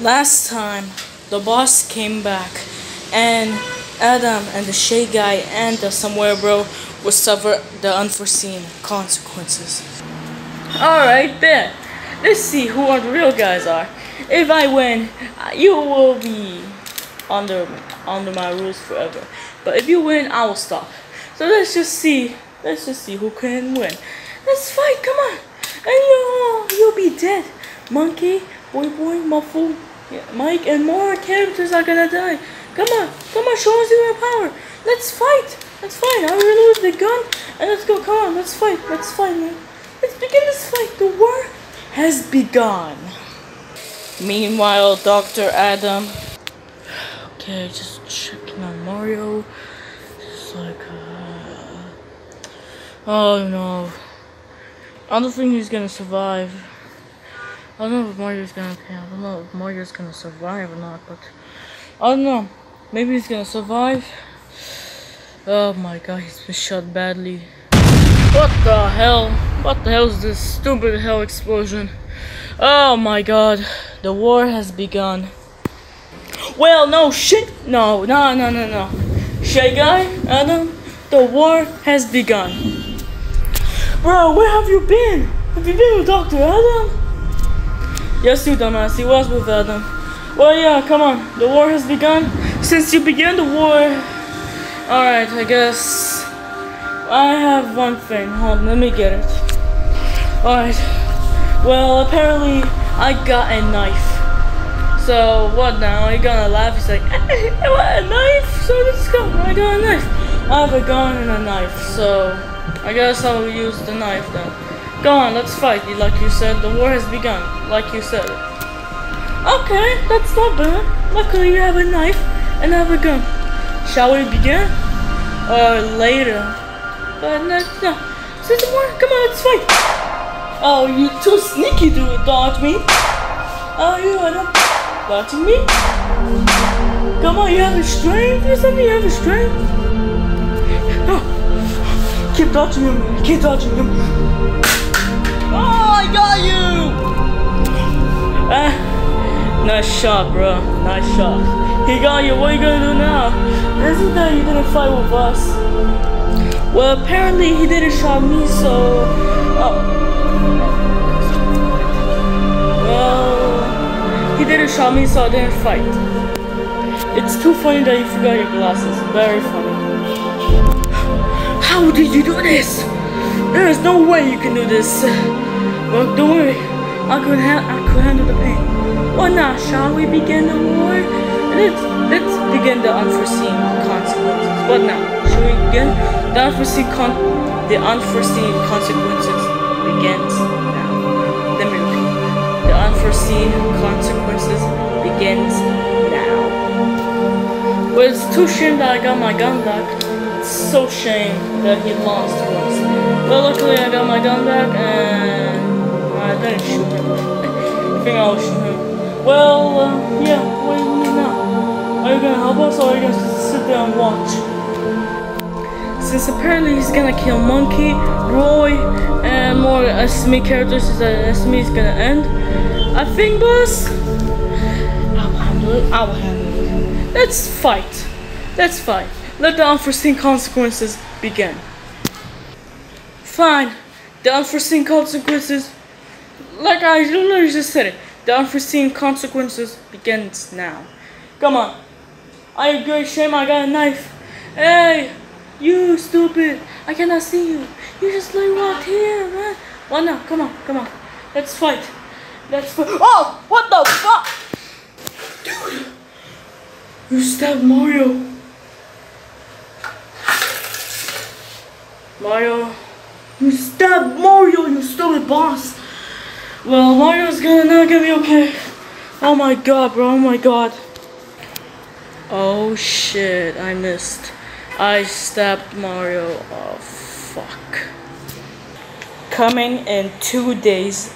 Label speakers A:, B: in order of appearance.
A: Last time, the boss came back, and Adam and the Shy guy and the Somewhere Bro will suffer the unforeseen consequences. Alright then, let's see who our real guys are. If I win, you will be under under my rules forever. But if you win, I will stop. So let's just see. Let's just see who can win. Let's fight. Come on. And you, you'll be dead. Monkey, Boy Boy, Muffle, yeah, Mike, and more characters are gonna die. Come on. Come on. Show us your power. Let's fight. Let's fight. I reload the gun. And let's go. Come on. Let's fight. Let's fight, man. Let's begin this fight. The war has begun. Meanwhile, Dr. Adam. Okay, just checking on Mario. Just like, uh, oh no. I don't think he's gonna survive. I don't know if Mario's gonna, I don't know if Mario's gonna survive or not, but I don't know. Maybe he's gonna survive. Oh my god, he's been shot badly. What the hell? What the hell is this stupid hell explosion? Oh my god, the war has begun. Well, no shit. No, no, no, no, no. Shy guy, Adam, the war has begun. Bro, where have you been? Have you been with Dr. Adam? Yes, you dumbass. He was with uh, Adam. Well, yeah, come on. The war has begun. Since you began the war. Alright, I guess. I have one thing. Hold on, let me get it. Alright. Well, apparently, I got a knife. So, what now? you gonna laugh? He's like, what, a knife? So let's go. I got a knife. I have a gun and a knife. So, I guess I'll use the knife then. Go on, let's fight. Like you said, the war has begun. Like you said. Okay, that's not bad. Luckily, you have a knife and have a gun. Shall we begin? Or later? But no, no. Since the war, come on, let's fight. Oh, you too sneaky to dodge me. Oh, you wanna dodge me? Come on, you have a strength or something? You have a strength? Keep dodging him. Keep dodging him. I got you! Ah, nice shot, bro. Nice shot. He got you. What are you gonna do now? Isn't that you didn't fight with us? Well, apparently he didn't shot me, so. Oh. Well, he didn't shot me, so I didn't fight. It's too funny that you forgot your glasses. Very funny. How did you do this? There is no way you can do this. Well, don't worry. I could, ha I could handle the pain. Well, now, shall we begin the war? Let's, let's begin the unforeseen consequences. What now? Shall we begin? The unforeseen con the unforeseen consequences begins now. Let me repeat. The unforeseen consequences begins now. Well, it's too shame that I got my gun back. It's so shame that he lost us. But luckily I got my gun back and I didn't shoot him. I think I'll shoot him. Well, uh, yeah, what do you need now? Are you gonna help us or are you gonna sit there and watch? Since apparently he's gonna kill Monkey, Roy, and more SME characters that SME is gonna end, I think, boss, I'll handle it. I will handle it. Let's fight. Let's fight. Let the unforeseen consequences begin. Fine. The unforeseen consequences, like I literally just said it, the unforeseen consequences begins now. Come on. I agree, shame I got a knife. Hey, you stupid. I cannot see you. You just lay right here, man. Well, now, come on, come on. Let's fight. Let's fight. Oh, what the fuck? Dude, you stabbed Mario. Mario, you stabbed Mario, you stupid boss. Well, Mario's gonna not gonna be okay. Oh my god, bro, oh my god. Oh shit, I missed. I stabbed Mario. Oh fuck. Coming in two days